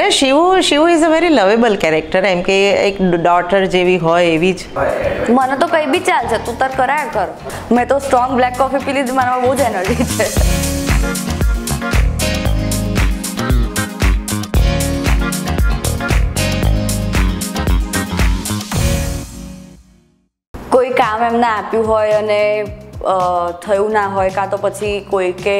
ને Shiv Shiv is a very lovable character એમ કે એક ડોટર જેવી હોય એવી જ. મને તો કંઈ બી ચાલશે, તું તાર કરાય કર. મેં તો સ્ટ્રોંગ બ્લેક કોફી પી લીધી મારામાં બહુ જ એનર્જી છે. કોઈ કામ એમને આપ્યું હોય અને થયું ના હોય કાં તો પછી કોઈકે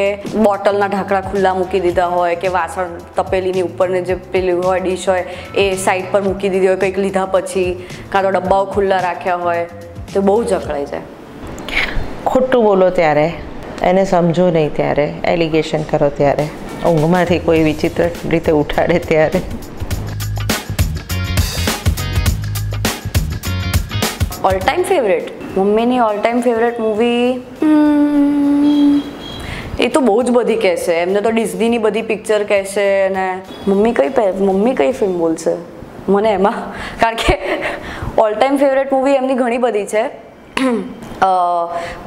બોટલના ઢાંકણા ખુલ્લા મૂકી દીધા હોય કે વાસણ તપેલીની ઉપરને જે પેલી હોય ડીશ હોય એ સાઈડ પર મૂકી દીધી હોય કંઈક લીધા પછી કાં તો ડબ્બાઓ ખુલ્લા રાખ્યા હોય તો બહુ જ અકળાઈ જાય ખોટું બોલો ત્યારે. એને સમજો નહીં ત્યારે. એલિગેશન કરો ત્યારે. ઊંઘમાંથી કોઈ વિચિત્ર રીતે ઉઠાડે ત્યારે. ઓલ ટાઈમ ફેવરેટ મમ્મીની ઓલ ટાઈમ ફેવરેટ મૂવી એ તો બહુ જ બધી કહેશે. એમને તો ડિઝનીની બધી પિક્ચર કહેશે અને મમ્મી કઈ મમ્મી કઈ ફિલ્મ બોલશે? મને એમાં, કારણ કે ઓલ ટાઈમ ફેવરેટ મૂવી એમની ઘણી બધી છે.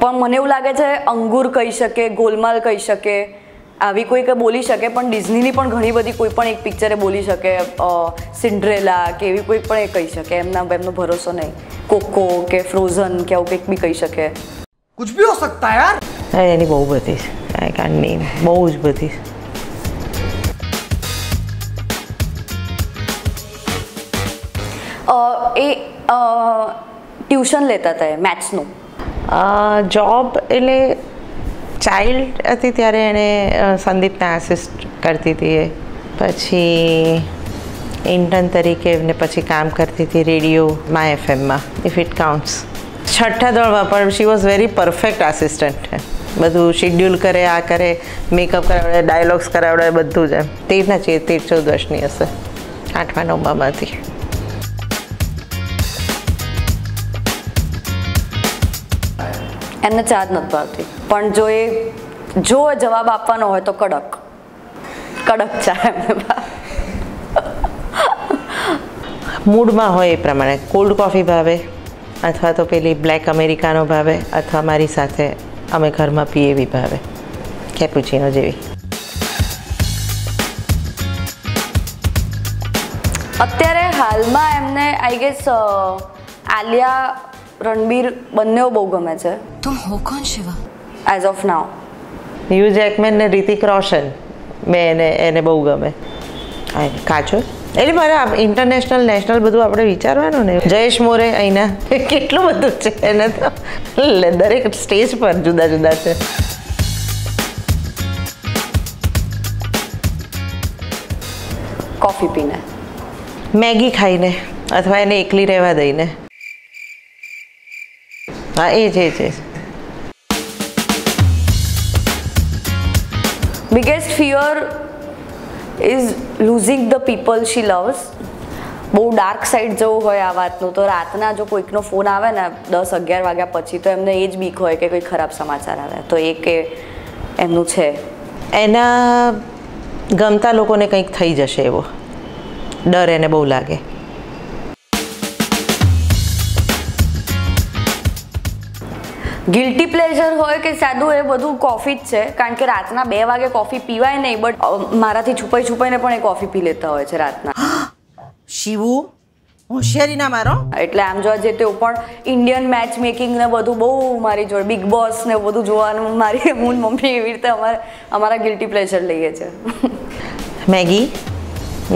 પણ મને એવું લાગે છે અંગુર કહી શકે, ગોલમાલ કહી શકે. આવી કોઈક બોલી શકે પણ ડિઝનીની પણ ઘણી બધી કોઈ પણ એક પિક્ચરે બોલી શકે સિન્ડ્રેલા કે એવી કોઈ પણ એ કહી શકે એમના એમનો ભરોસો નહીં. કોકો કે ફ્રોઝન કે આવું કંઈક બી કહી શકે. કુછ ભી હો સકતા યાર. એની બહુ બધી આઈ કાન્ટ નેમ બહુ જ બધી એ ટ્યુશન લેતા હતા એ મેથ્સનું. જોબ એટલે ચાઇલ્ડ હતી ત્યારે એણે સંદીપને આસિસ્ટ કરતી હતી એ. પછી ઇન્ટર્ન તરીકે એમને પછી કામ કરતી હતી રેડિયો માય એફએમમાં ઇફ ઇટ કાઉન્ટ્સ છઠ્ઠા દોડમાં પણ she was very perfect assistant બધું શેડ્યુલ કરે, આ કરે મેકઅપ કરાવડે ડાયલોગ્સ કરાવડે બધું જ એમ. તેરના તેર ચૌદ વર્ષની હશે. આઠમા, નવમામાંથી. એમને ચા જ નથી ભાવતી. પણ જો એ જો જવાબ આપવાનો હોય તો કડક. કડક ચા એમને મૂડમાં હોય એ પ્રમાણે. કોલ્ડ કોફી ભાવે અથવા તો પેલી બ્લેક અમેરિકાનો ભાવે અથવા મારી સાથે અમે ઘરમાં પીએ એવી ભાવે. કેપુચીનો જેવી. અત્યારે હાલમાં એમને આઈ ગેસ આલિયા રણબીર બંનેઓ બહુ ગમે છે. તુમ હો કોણ Shiva as of now Hugh Jackman ને રિતિક રોશન. મેં એને એને બહુ ગમે. કાચો. એટલે મારે ઇન્ટરનેશનલ નેશનલ બધું આપણે વિચારવાનું ને. જયેશ મોરે અહીંના કેટલું બધું છે? એને તો દરેક સ્ટેજ પર જુદા જુદા છે. કોફી પીને. મેગી ખાઈને અથવા એને એકલી રહેવા દઈને. હા એ જ એ જ. Biggest fear is losing the people she loves બહુ ડાર્ક સાઈડ જવું હોય આ વાતનું. તો રાતના જો કોઈકનો ફોન આવે ને દસ અગિયાર વાગ્યા પછી તો એમને એ જ બીક હોય કે કોઈ ખરાબ સમાચાર આવે. તો એ કે એમનું છે. એના ગમતા લોકોને કંઈક થઈ જશે એવો. ડર એને બહુ લાગે. ગિલ્ટી પ્લેઝર હોય કે સાદું એ બધું કોફી જ છે. કારણ કે રાતના બે વાગે કોફી પીવાય નહીં બટ મારાથી છુપાઈ છુપાઈને પણ એ કોફી પી લેતા હોય છે રાતના. શિવુ હોશિયારી ના મારો. એટલે આમ જોવા જઈએ તો પણ ઇન્ડિયન મેચ મેકિંગ ને બધું બહુ મારી જોડે બિગ બોસ ને બધું જોવાનું મારી હું મમ્મી એવી રીતે અમારે અમારા ગિલ્ટી પ્લેઝર લઈએ છે. મેગી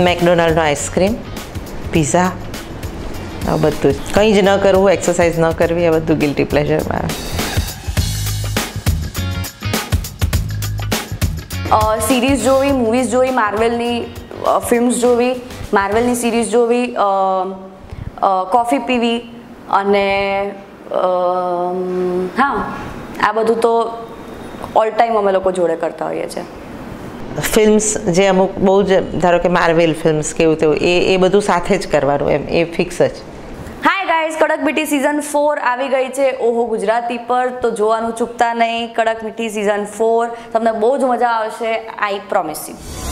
મેકડોનાલ્ડનો આઈસ્ક્રીમ પીઝા આ બધું જ. કંઈ જ ન કરવું એક્સરસાઇઝ ન કરવી આ બધું ગિલ્ટી પ્લેઝરમાં આવે સિરીઝ જોવી મૂવીઝ જોવી, માર્વેલની ફિલ્મ્સ જોવી, માર્વેલની સિરીઝ જોવી કોફી પીવી અને હા, આ બધું તો ઓલ ટાઈમ અમે લોકો જોડે કરતા હોઈએ છીએ. ફિલ્મ્સ જે અમુક બહુ જ, ધારો કે માર્વેલ ફિલ્મ્સ કેવું તેવું, એ એ બધું સાથે જ કરવાનું એમ, એ ફિક્સ જ. ગાઈઝ, કડક મીઠી સિઝન ફોર આવી ગઈ છે. ઓહો, ગુજરાતી પર તો જોવાનું ચૂકતા નહીં. કડક મીઠી સિઝન ફોર તમને બહુ જ મજા આવશે આઈ પ્રોમિસ યુ